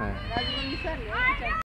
哎。